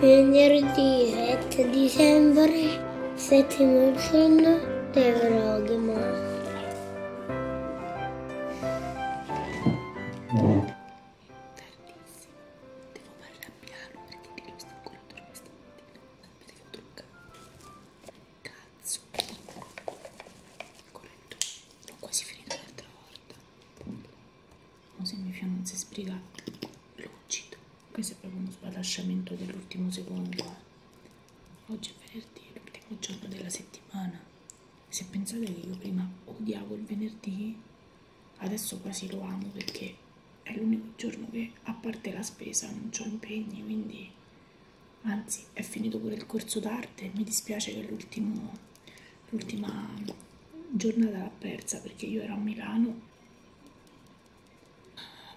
Venerdì 7 dicembre, settimo giorno del Rogemo. Adesso quasi lo amo perché è l'unico giorno che a parte la spesa non ho impegni, quindi anzi è finito pure il corso d'arte, mi dispiace che l'ultima giornata l'ha persa perché io ero a Milano.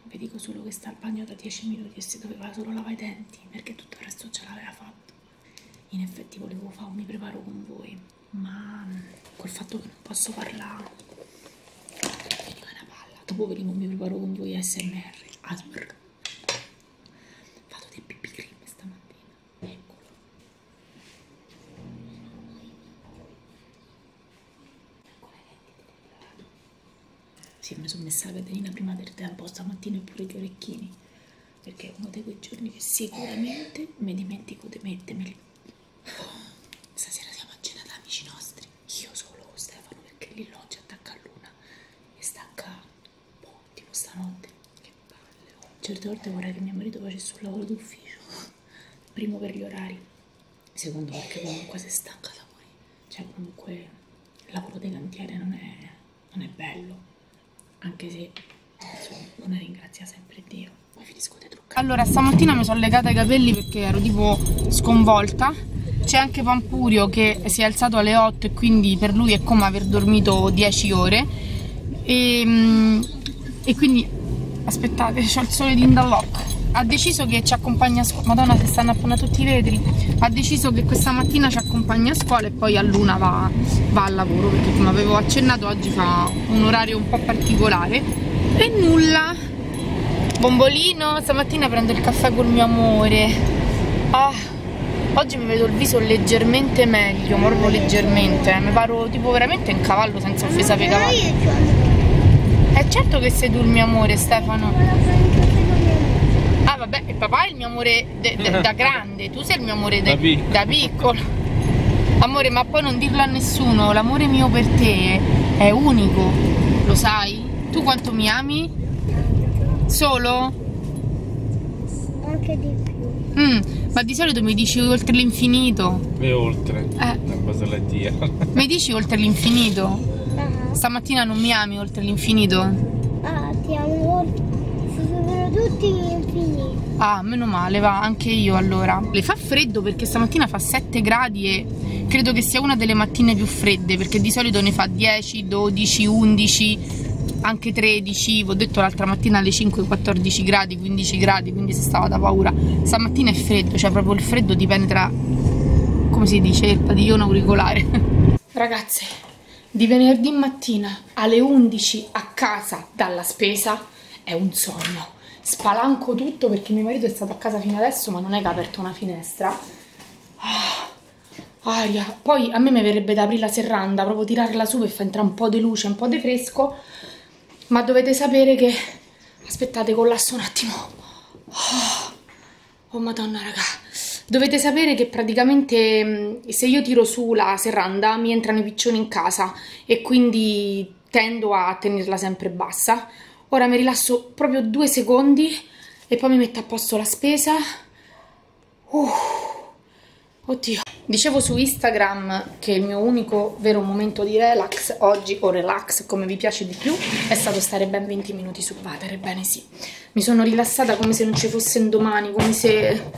Vi dico solo che sta al bagno da 10 minuti e si doveva solo lavare i denti perché tutto il resto ce l'aveva fatto. In effetti volevo fare mi preparo con voi, ma col fatto che non posso parlare. Dopo venivo mi preparo con voi ASMR. ASMR. Vado dei BB cream stamattina. Eccolo. Sì, mi sono messa la catenina prima del tempo stamattina e pure gli orecchini. Perché è uno di quei giorni che sicuramente mi dimentico di mettermeli. Stasera siamo a cena da amici nostri. Io solo con Stefano perché lì l'oggi attacca a luna e stacca boh, tipo stanotte. Che volte vorrei che mio marito facesse un lavoro d'ufficio. Primo per gli orari. Secondo perché comunque si stanca da morire. Cioè comunque il lavoro dei cantieri non è, non è bello. Anche se insomma, una ringrazia sempre Dio. Poi finisco di truccare. Allora, stamattina mi sono legata i capelli perché ero tipo sconvolta. C'è anche Pampurio che si è alzato alle 8 e quindi per lui è come aver dormito 10 ore. E, mm, e quindi, aspettate, c'ho il sole di Indaloc. Ha deciso che ci accompagna a scuola. Madonna, si stanno appannando tutti i vetri. Ha deciso che questa mattina ci accompagna a scuola e poi a luna va, va al lavoro perché, come avevo accennato, oggi fa un orario un po' particolare. E nulla, Bombolino, stamattina prendo il caffè col mio amore. Ah, oggi mi vedo il viso leggermente meglio, proprio leggermente. Mi paro tipo veramente un cavallo senza offesa per cavalli. È certo che sei tu il mio amore, Stefano. Ah, vabbè, il papà è il mio amore de- de- da grande, tu sei il mio amore de- Da piccolo. da piccolo. Amore, ma poi non dirlo a nessuno, l'amore mio per te è unico, lo sai? Tu quanto mi ami? Solo? Anche di più. Mm, ma di solito mi dici oltre l'infinito. E oltre. Eh. Alla tia. Mi dici oltre l'infinito? Stamattina non mi ami oltre l'infinito? ah, ti amo. Si sono tutti infiniti. Ah, meno male, va, anche io allora. Le fa freddo perché stamattina fa 7 gradi e credo che sia una delle mattine più fredde perché di solito ne fa 10, 12, 11, anche 13. Vi ho detto l'altra mattina alle 5 14 gradi, 15 gradi, quindi si stava da paura. Stamattina è freddo, cioè proprio il freddo ti penetra, come si dice, il padiglione auricolare. Ragazze, di venerdì mattina alle 11 a casa dalla spesa è un sogno. Spalanco tutto perché mio marito è stato a casa fino adesso, ma non è che ha aperto una finestra. Ah, aria. Poi a me mi verrebbe da aprire la serranda, proprio tirarla su per far entrare un po' di luce, un po' di fresco. Ma dovete sapere che. Aspettate, collasso un attimo. Oh, oh madonna, raga. Dovete sapere che praticamente se io tiro su la serranda mi entrano i piccioni in casa e quindi tendo a tenerla sempre bassa. Ora mi rilasso proprio due secondi e poi mi metto a posto la spesa. Uh, oddio. Dicevo su Instagram che il mio unico vero momento di relax oggi, o relax come vi piace di più, è stato stare ben 20 minuti su Vater. Ebbene sì, mi sono rilassata come se non ci fosse un domani, come se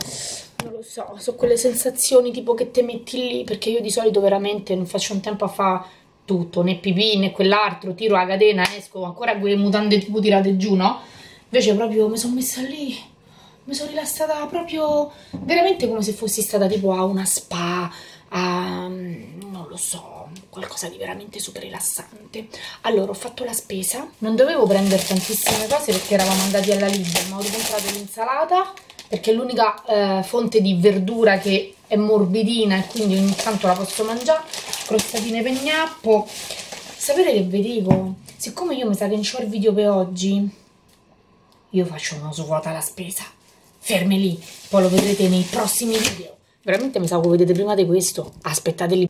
non lo so, so quelle sensazioni tipo che te metti lì, perché io di solito veramente non faccio un tempo a fare tutto, né pipì né quell'altro, tiro la catena, esco ancora quelle mutande tipo tirate giù, no? Invece proprio mi sono messa lì, mi sono rilassata proprio veramente come se fossi stata tipo a una spa, a non lo so, qualcosa di veramente super rilassante. Allora, ho fatto la spesa, non dovevo prendere tantissime cose perché eravamo andati alla Lidl, ma ho comprato l'insalata perché è l'unica eh, fonte di verdura che è morbidina e quindi ogni tanto la posso mangiare. Crostatine per gnappo. Sapete che vi dico? Siccome io mi sa che non c'ho il video per oggi, io faccio una svuota la spesa. Fermi lì, poi lo vedrete nei prossimi video. Veramente mi sa che lo vedete prima di questo. Aspettate lì.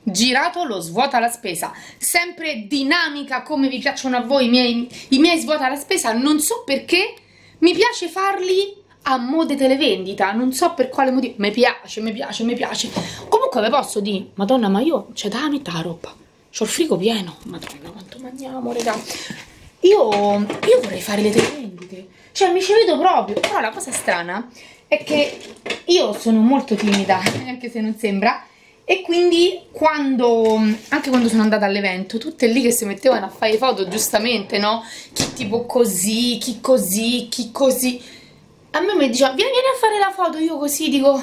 Girato lo svuota la spesa, sempre dinamica come vi piacciono a voi i miei, i miei svuota la spesa, non so perché mi piace farli a mode televendita, non so per quale motivo, mi piace, mi piace, mi piace. Comunque vi posso dire, madonna ma io c'è da metà la roba, c'ho il frigo pieno, madonna quanto mangiamo raga. Io, io vorrei fare le televendite, cioè mi ci vedo proprio, però la cosa strana è che io sono molto timida, anche se non sembra, e quindi quando, anche quando sono andata all'evento, tutte lì che si mettevano a fare foto, giustamente, no? Chi tipo così, chi così, chi così. A me mi diceva, vieni, vieni a fare la foto, io così dico,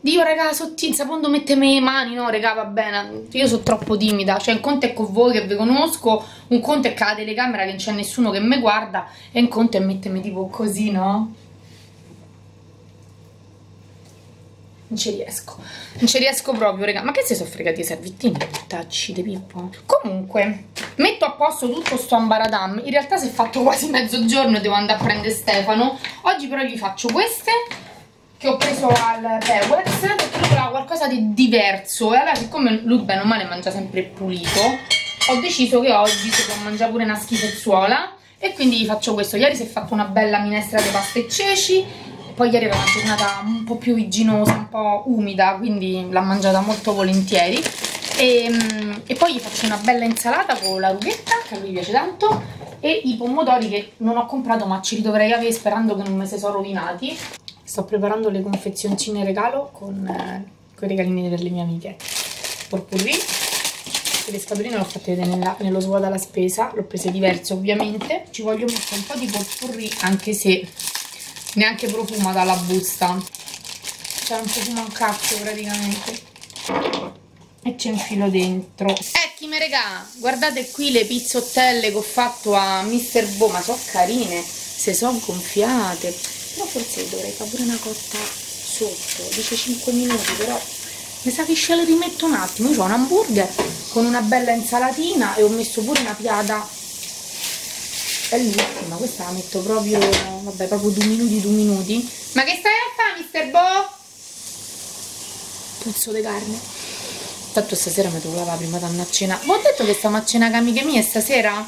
Dio raga, sottin, sapendo mettermi le mani, no raga, va bene, io sono troppo timida, cioè un conto è con voi che vi conosco, un conto è con la telecamera che non c'è nessuno che mi guarda, e un conto è mettermi tipo così, no? Non ci riesco, non ci riesco proprio, raga. Ma che si sono fregati i servittini? Tacci di Pippo. Comunque, metto a posto tutto sto ambaradam. In realtà si è fatto quasi mezzogiorno devo andare a prendere Stefano. Oggi però gli faccio queste che ho preso al Pewex perché lui voleva qualcosa di diverso. E allora, siccome lui bene o male mangia sempre pulito, ho deciso che oggi si può mangiare pure una schifezzuola. E quindi gli faccio questo. Ieri si è fatto una bella minestra di pasta e ceci poi ieri era una giornata un po' più iginosa, un po' umida, quindi l'ha mangiata molto volentieri. E, e, poi gli faccio una bella insalata con la rughetta, che a lui piace tanto, e i pomodori che non ho comprato ma ci li dovrei avere sperando che non mi si sono rovinati. Sto preparando le confezioncine regalo con, eh, con i regalini per le mie amiche. Porpurri. Le scatoline l'ho fatte vedere nella, nello svuota alla spesa, l'ho prese diverse ovviamente. Ci voglio mettere un po' di porpurri anche se neanche profuma dalla busta c'è un profumo a cacchio praticamente e ci infilo dentro ecchime regà guardate qui le pizzottelle che ho fatto a Mr. Bo ma sono carine se sono gonfiate però forse dovrei fare pure una cotta sotto dice 5 minuti però mi sa che ce le rimetto un attimo io ho un hamburger con una bella insalatina e ho messo pure una piada è l'ultima, questa la metto proprio, vabbè, proprio due minuti, due minuti. Ma che stai a fare, mister Bo? Puzzo di carne. Tanto stasera mi lavare prima di andare a cena. Vi ho detto che stiamo a cena con amiche mie stasera?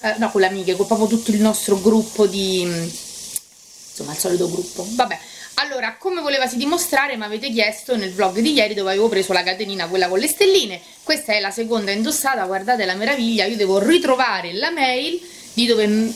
Eh, no, con le amiche, con proprio tutto il nostro gruppo di... Insomma, il solito gruppo. Vabbè, allora, come volevasi dimostrare, mi avete chiesto nel vlog di ieri dove avevo preso la catenina, quella con le stelline. Questa è la seconda indossata, guardate la meraviglia. Io devo ritrovare la mail di dove mm,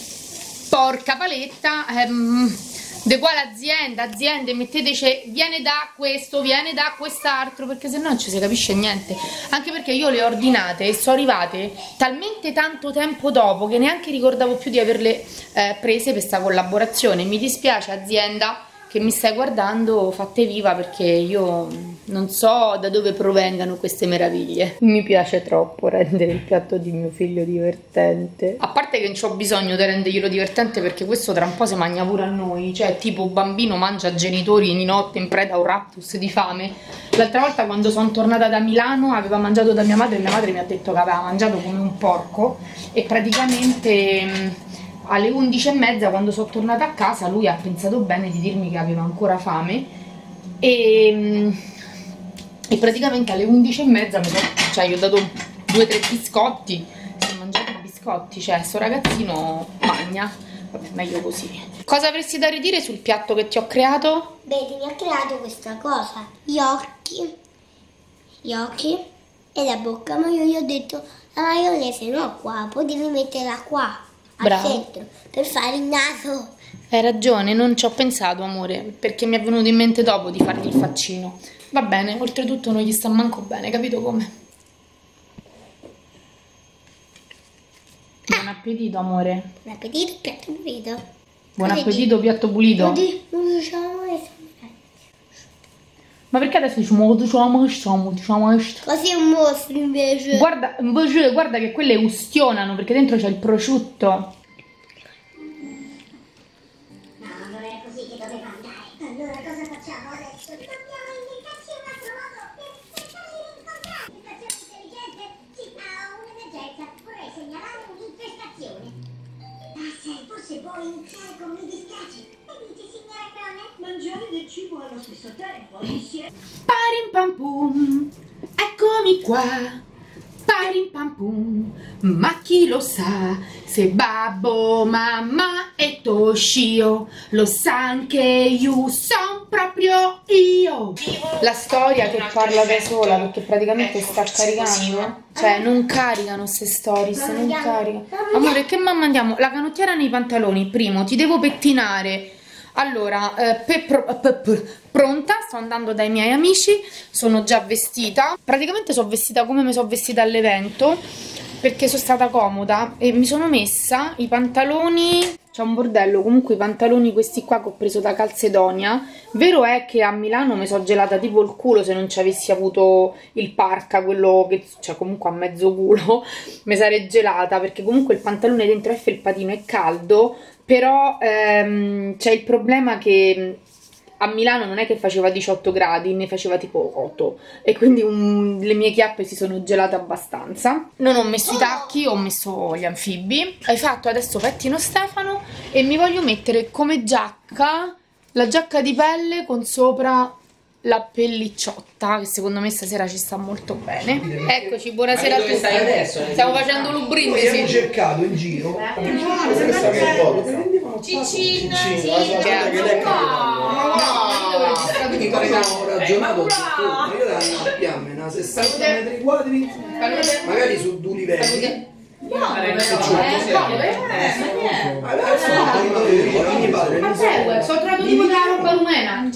porca paletta ehm, di quale azienda, aziende, metteteci viene da questo, viene da quest'altro perché se no non ci si capisce niente. Anche perché io le ho ordinate e sono arrivate talmente tanto tempo dopo che neanche ricordavo più di averle eh, prese per questa collaborazione. Mi dispiace azienda che mi stai guardando, fatte viva perché io non so da dove provengano queste meraviglie. Mi piace troppo rendere il piatto di mio figlio divertente. A parte che non ho bisogno di renderglielo divertente perché questo tra un po' si mangia pure a noi, cioè tipo bambino mangia genitori di notte in preda a un raptus di fame. L'altra volta quando sono tornata da Milano aveva mangiato da mia madre e mia madre mi ha detto che aveva mangiato come un porco e praticamente alle 11 e mezza quando sono tornata a casa lui ha pensato bene di dirmi che aveva ancora fame. E, e praticamente alle 11 e mezza cioè gli ho dato due o tre biscotti. Si è mangiato i biscotti cioè sto ragazzino magna. Vabbè meglio così. Cosa avresti da ridire sul piatto che ti ho creato? vedi mi ha creato questa cosa. Gli occhi. Gli occhi e la bocca. Ma io gli ho detto la maionese no qua potevi metterla qua Bravo. al centro per fare il naso. Hai ragione, non ci ho pensato, amore, perché mi è venuto in mente dopo di fargli il faccino. Va bene, oltretutto non gli sta manco bene, capito come? Buon appetito, amore. Buon appetito, piatto pulito. Buon appetito, piatto pulito. Di- non diciamo e Ma perché adesso diciamo diciamo diciamo diciamo Così è un mostro invece. Guarda, invece, guarda che quelle ustionano perché dentro c'è il prosciutto. Madre. era così che doveva andare. Allora cosa facciamo adesso? Dobbiamo inventarci un altro modo per farli rincontrare. Situazione intelligente? Sì, ma ho un'emergenza. Vorrei segnalare un'infestazione. Ah, sai, forse può iniziare con mi dispiace. Che? Mangiare del cibo allo stesso tempo, insieme. Parim pam pum, eccomi qua. Parim pam pum, ma chi lo sa se babbo, mamma e Toshio lo sa anche io, son proprio io. La storia che parla da sola perché praticamente sta caricando, cioè non caricano queste stories, non caricano. Amore, che mamma andiamo? La canottiera nei pantaloni, primo, ti devo pettinare. Allora, eh, pe- pro- pe- pe- pronta, sto andando dai miei amici, sono già vestita. Praticamente sono vestita come mi sono vestita all'evento, perché sono stata comoda e mi sono messa i pantaloni... C'è un bordello, comunque i pantaloni questi qua che ho preso da Calcedonia. Vero è che a Milano mi sono gelata tipo il culo se non ci avessi avuto il parca, quello che... cioè comunque a mezzo culo, mi sarei gelata perché comunque il pantalone dentro è felpatino e caldo, però ehm, c'è il problema che a Milano non è che faceva 18 gradi, ne faceva tipo 8 e quindi un- le mie chiappe si sono gelate abbastanza. Non ho messo i tacchi, ho messo gli anfibi. Hai fatto adesso pettino Stefano e mi voglio mettere come giacca la giacca di pelle con sopra la pellicciotta che secondo me stasera ci sta molto bene. Eccoci, buonasera a tutti. adesso? Stiamo facendo Poi abbiamo cercato in giro. Ciccin, Sì, la solita che lei quindi abbiamo ragionato tutto, ma io la abbiamo una 60 metri quadri. Magari su due livelli Eh, adesso ogni padre mi Segue, sono trovato tipo la roba rumena.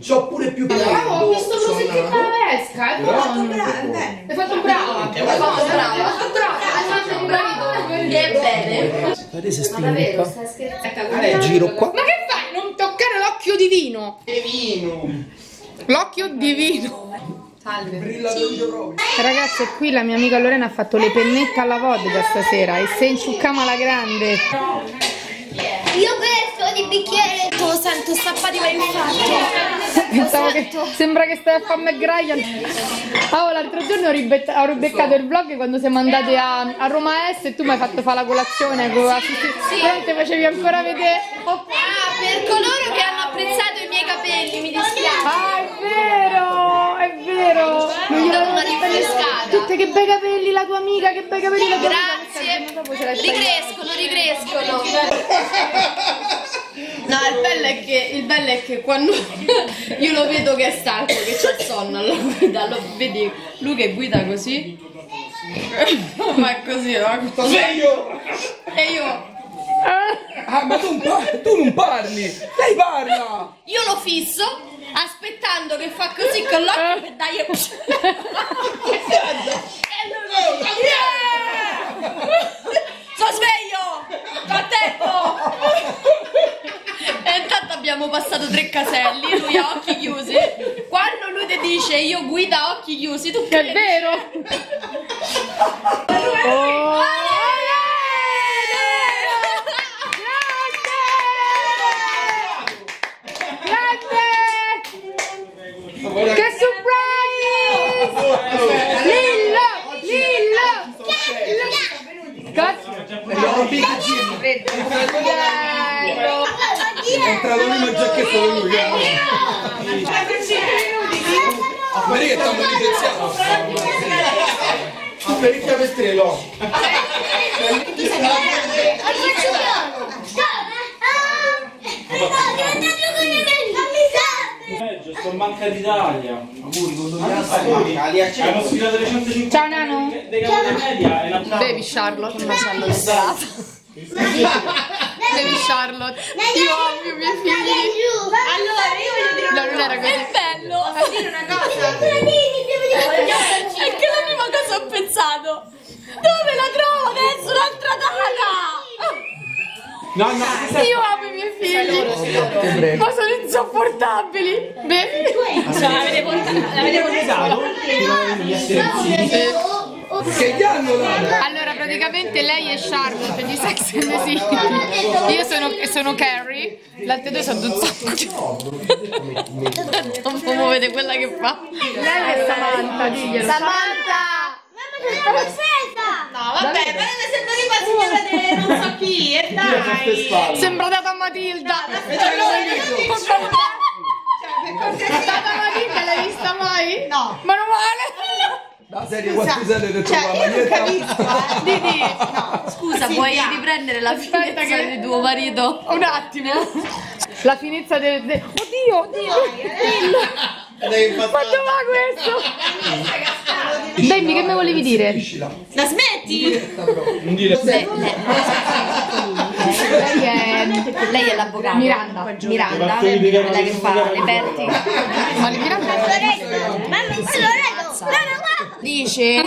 c'ho pure più Bravo, ho visto Sono così che una- la pesca, è buono. Hai fatto brava. Hai fatto brava. Hai fatto brava. Hai fatto un bravito. Che bene. Vedete se spingo qua stai scherzando? giro qua Ma che fai? Non toccare l'occhio divino. vino L'occhio divino. Salve. Ragazzi, qui la mia amica Lorena ha fatto le pennette alla vodka stasera e se inciuccama alla grande. Io questo di bicchiere. Lo sento, stappati ma infatti. Pensavo che sembra che stai a fare McGryan. Ah, oh, l'altro giorno ho, ribeccato il vlog quando siamo andate a, a Roma Est e tu mi hai fatto fare la colazione con la Però non ti facevi ancora vedere. Oh, Ah, per coloro che hanno apprezzato i miei capelli, mi dispiace. Ah, è vero, Tutte che bei capelli la tua amica, che bei capelli la tua Grazie. amica. Il tagliati. Ricrescono, ricrescono. No, il bello è che, il bello è che quando io lo vedo che è stanco, che c'ha sonno alla guida, lo vedi lui che guida così. Ma è così, no? sveglio E io, ah ma tu, tu non parli lei parla io lo fisso aspettando che fa così con l'occhio per dargli e lui così, "Yeah!" Sto sveglio! Tempo! E intanto abbiamo passato tre caselli, lui ha occhi chiusi. Quando lui ti dice io guida occhi chiusi, tu È vero. Oh. Grande! Che surprise! Lillo! Lillo! Cosa? Bello! È entrato lui ma giacchetto con lui a Maria che stiamo licenziando a Perecchia Pestrello Peggio, sto in Banca d'Italia. Auguri, condoglianze. Hanno sfidato le 150 Ciao, Nano. dei dei capi media e la Devi Charlotte. Devi Charlotte. Io amo i miei figli. Allora io voglio dire No, non era così. È bello! Posso dire una cosa? È che la prima cosa ho pensato Dove la trovo adesso l'altra data? No, no, Io amo i miei figli. Ma sono insopportabili. Beh, l'avete portato? L'avete portato? Che gli hanno dato? Allora, praticamente lei è Charlotte di Sex and the City. Io sono, sono Carrie, le altre due sono un sacco. Non muovete quella che fa. Lei è Samantha, diglielo. Samantha! Mamma c'è la! No, vabbè, ma ne sembra di non so chi, e dai. Sembra data Matilda. Data Matilda l'hai vista mai? No. Meno serie detto Cioè, io non capisco, eh. Didi, No, Scusa, Sì, puoi dai. riprendere la Aspetta finezza che- di tuo marito? un attimo. La finezza del... de- Oddio, oddio. Ma dove va questo? Dammi, che mi volevi dire? La smetti? Non dire Lei, Lei è... lei è l'avvocato. Miranda. Miranda, quella che fa le perti. Ma le Miranda Mamma, Loreto! No, no, dice...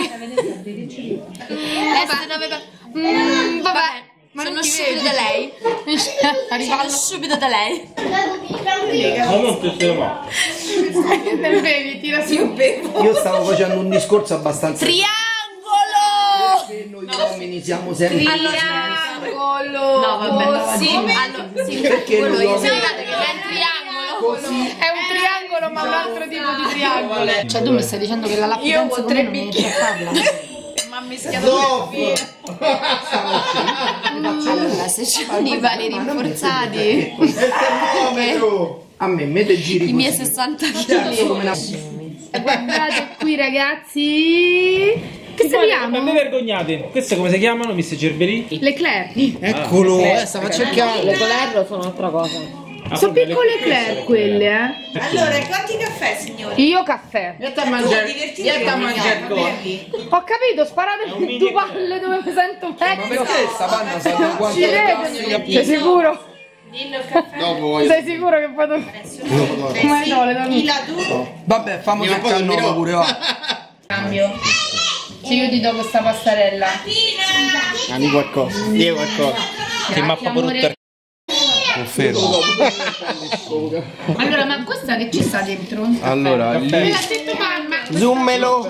Mm, vabbè. Ma Sono subito da lei. Arriva Sono subito da lei. Non bevi, tira su. Io stavo facendo un discorso abbastanza... Triangolo! Perché noi uomini siamo sempre... Triangolo. No, vabbè. Sì, allora, sì, Perché sapete che è un triangolo. È un triangolo, ma un altro tipo di triangolo. Cioè, tu mi stai dicendo che la lappa Io ho tre non farla? Ma mi schiato Allora, se ci sono i vari rinforzati, A me, me te giri i miei così. 60 Cazzo, come kg. Guardate qui, ragazzi. Che Non vi saliamo? vergognate. Queste come si chiamano, Mr. Gerberi? L'eclair. Eccolo, eh, stavo a cercare. Le colerro sono un'altra cosa. Sono piccole eclair quelle, eh. Allora, quanti caffè, signori? Io caffè. Io a mangiare, io a mangiare Ho capito, sparate due palle dove mi sento meglio. Perché sta panna sa quanto Ci vedo. Sei sicuro? Sei sicuro che vado? Come no, le donne. Tu? Vabbè, fammi il nome pure, va. Cambio. Se io ti do questa pastarella. Dammi qualcosa, di qualcosa. Che mappa brutta. Confermo. Allora, ma questa che ci sta dentro? Allora, Me lì. l'ha detto mamma. Zoomelo,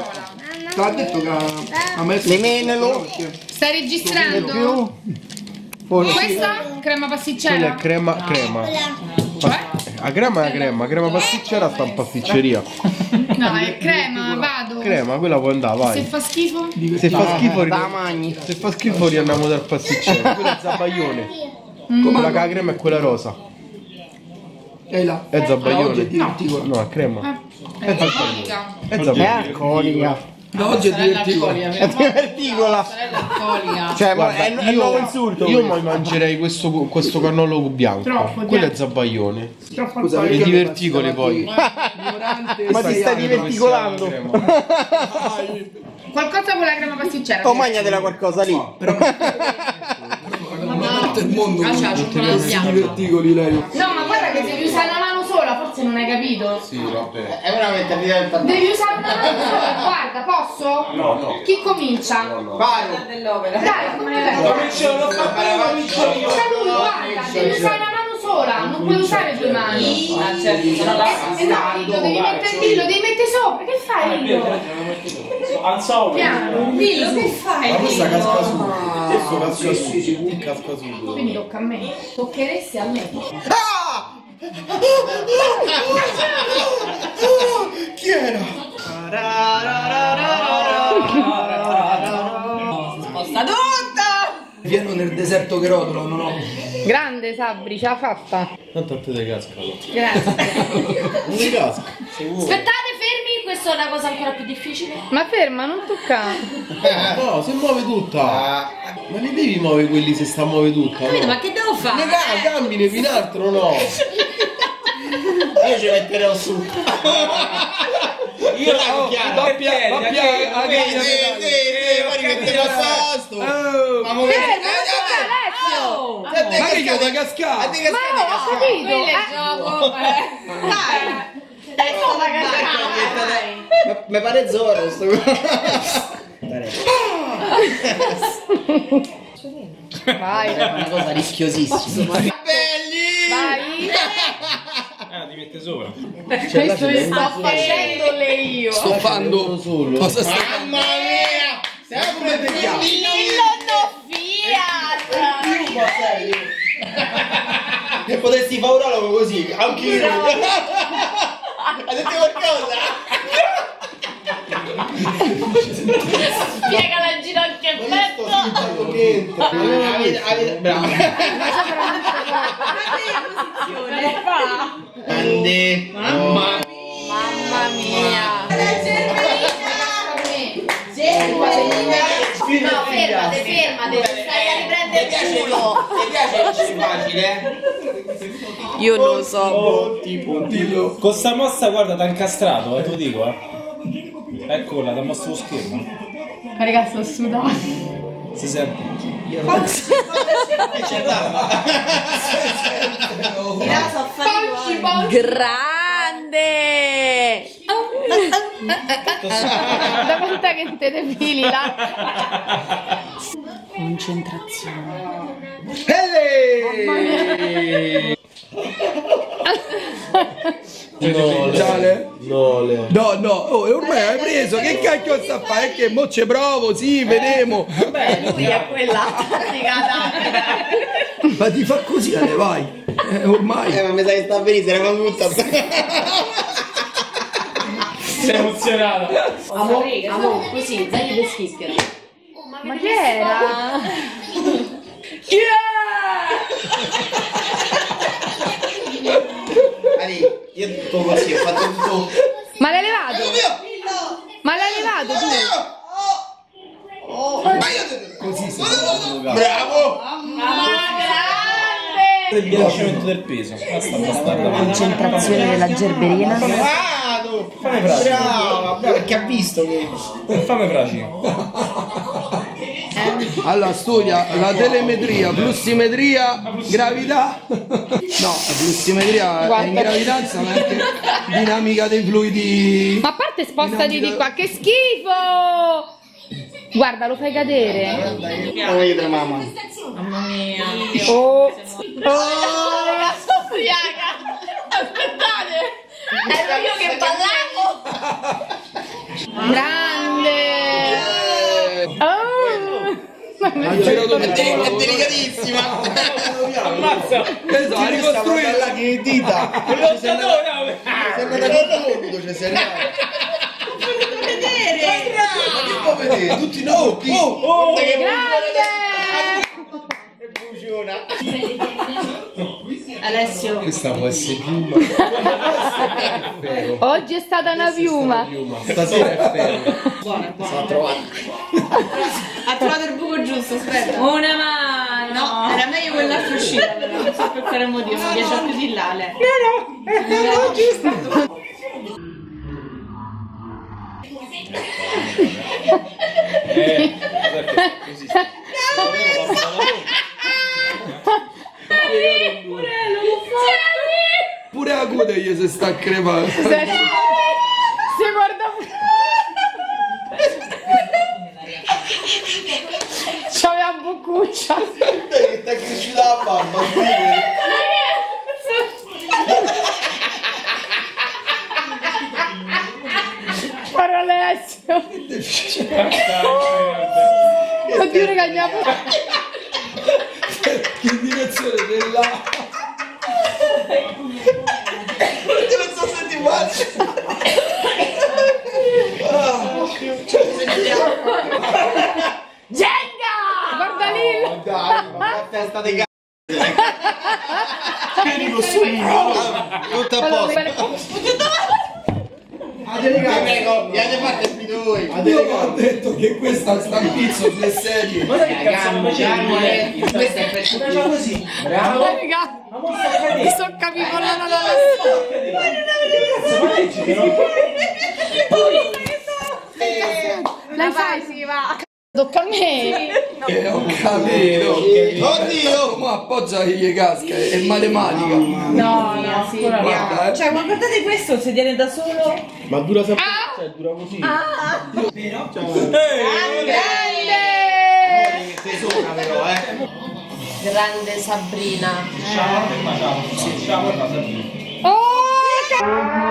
ha detto che ha- messo... limenelo. Stai registrando? Questa? Crema Quella è pasticcera? crema, crema. Cioè? La crema è la crema, crema pasticcera sta in pasticceria. No, è crema, vado. Crema, quella può andare, Se vai. fa schifo? Se fa schifo, ri- se fa schifo riandiamo dal pasticcere. Quello è Quella che la crema è quella rosa. E là. È zabaione. oggi è divertito. No, è crema. È alcolica. È zabaione. No, oggi è divertito. È diverticola. Cioè, ma è, è nuovo insulto. Io mi mangerei questo, questo cannolo bianco. Troppo, Quello è zabaione. Troppo Scusa, E alcolica. perché diverticole poi. Ma ti stai diverticolando. Qualcosa con la crema pasticcera. Oh, magnatela qualcosa lì. tutto il mondo con tutti questi diverticoli lei. No, ma guarda che devi usare una mano sola, forse non hai capito. Sì, vabbè. È veramente diventa Devi usare una mano sola. Guarda, posso? No, no. Chi comincia? Vai! Dai, come Comincio lo fa comincio io. lui, guarda, devi usare una mano sola, non puoi usare due mani. Ah, certo, Eh, no, dillo, devi mettere dillo, devi mettere sopra. Che fai. Piano, dillo, che fai? Questa Dillo. casca su. Questo casca su. Casca su. Quindi tocca a me. Toccheresti a me. Chi era? Sposta tutta! Pieno nel deserto che rotola, no no. Grande Sabri, ce l'ha fatta. Tanto a te te cascalo. Grazie. Non mi casca. Aspettate, fermi, questa è una cosa ancora più difficile. Ma ferma, non toccare. No, si muove tutta. Ma ne devi muovere quelli se sta muove tutta? Capito, No? ma che devo fare? Ne ca- cambi, ne altro no. Io ci metterò su. Io la doppia, doppia, anche io. Guarda che tiro a posto. Ma Alessio. Ma che io da cascare? Ma ho capito. Quello è Eh. Dai, sto da casa. Mi pare Zoro sto Vai, È una cosa rischiosissima. Belli! vai. Ah, ti mette sopra. Questo li sto facendo le io. Sto fando solo. Cosa sta Mamma mia! Il nonno Fiat! E potessi favorarlo così, anche io. Hai detto qualcosa? Spiega la e petto! Niente. Avete- avete- Bravo. Grande. Mamma. Mamma mia! No, fermate, fermate, stai a riprendere il culo! Ti piace essere facile? Io lo so. Con sta mossa, guarda, t'ha incastrato, eh, te lo dico, eh. Eccola, t'ha mosso lo schermo. Ma raga, sto sudando. Si sente. E c'è l'arma. Grande! Da quant'è che te ne fili là? Concentrazione. Giale? No, Leo. No, no, oh, e ormai hai preso, che cacchio sta a fare? È che mo ci provo, sì, vedremo. Lui è quella tattica Ma ti fa così, Ale, vai. Eh, ormai. Eh, ma mi sa che sta benissimo, era tutta. Sei emozionata. Amo, amo, così, dai le schischere. Ma che era? Ali, io tutto così, ho fatto tutto. Ma l'hai levato? Ma l'hai levato tu? Così si Bravo! Il bilanciamento del peso. Concentrazione della gerberina. Bravo! Brava, brava, perché ha visto che. Fammi pratico. Allora, studia la telemetria, flussimetria, gravità. No, la flussimetria è in gravidanza, ma anche dinamica dei fluidi. Ma a parte spostati di qua, che schifo! Guarda, lo fai cadere. Io della mamma. Oh, Oh, raga, sono ubriaca! Aspettate! Ero io che ballavo! grande! Oh! Girato È, delicatissima! Ammazza. Esatto, ha ricostruito. là che dita! Sei andata con gomito, cioè sei andata. Ma che può vedere? Tutti no! Tutti! Oh, che Grande! Funziona! Alessio, Questa può essere piuma. Oggi è stata una piuma. Stasera è fermo. ha trovato il buco giusto, aspetta. Una mano! No, era meglio quell'altra uscita, però non so per quale motivo, mi piace più di là, lei. Eh, perché così. Pure la coda gli si sta crepando. Se, se guarda C'aveva boccuccia. Che ti è cresciuta la barba! Guarda Alessio. Oddio raga, andiamo. In direzione della... Io non so se ti faccio! Genga! Guarda lì. Dai, ma che testa di cazzo! Subito! Tutto a posto! Prego, vi avete fatto il voi! Io ho detto che questa sta in pizzo sulle sedie. Guarda che cazzo mi facevi? Questo è per Faceva così. Bravo. Raga, Ma a mi sto capivolando dalla Cazzo, ma leggi però. Lei fai? Si va. Tocca a me. Eh, ho capito. Oddio! Ma appoggia che gli casca, è matematica. No, no, sì. Guarda, eh. Cioè, ma guardate questo, se tiene da solo. Ma dura sempre. Cioè, dura così. Grande! Tesona però, eh! Grande Sabrina. Ciao, ciao. Ciao, Sabrina. Oh!